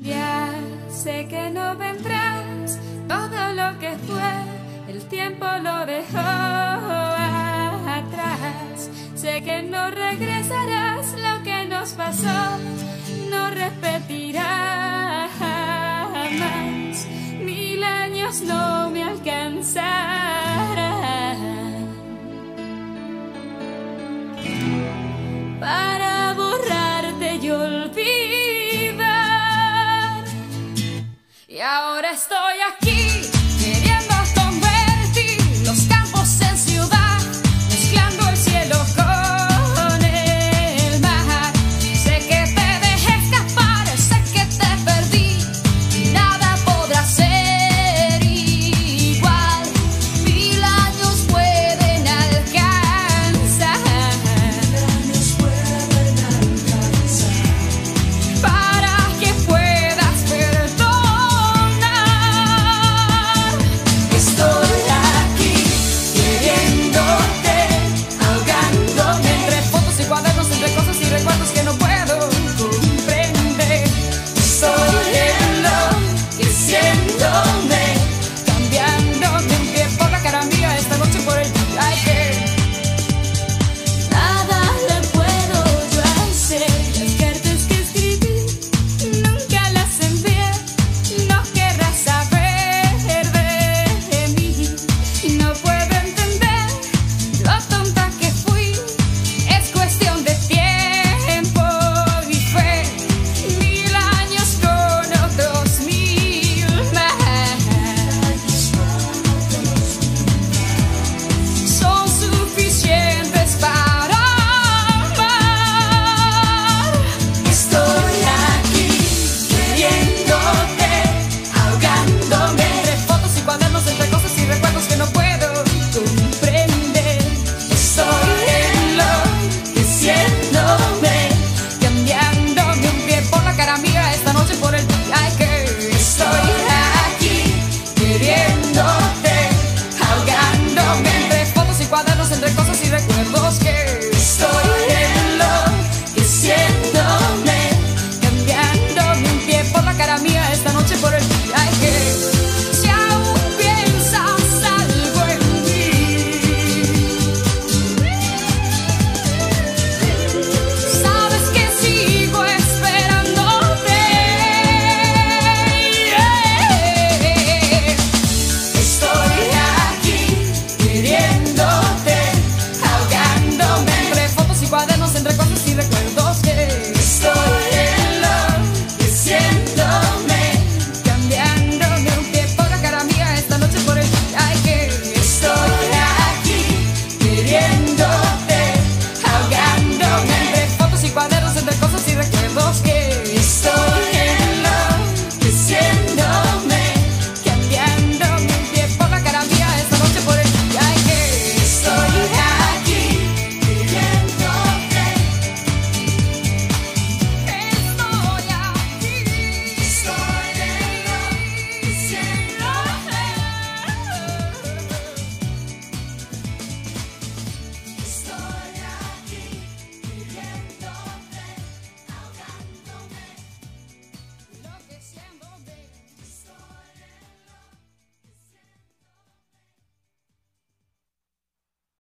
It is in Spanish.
Ya sé que no vendrás, todo lo que fue, el tiempo lo dejó atrás. Sé que no regresarás, lo que nos pasó, no repetirás.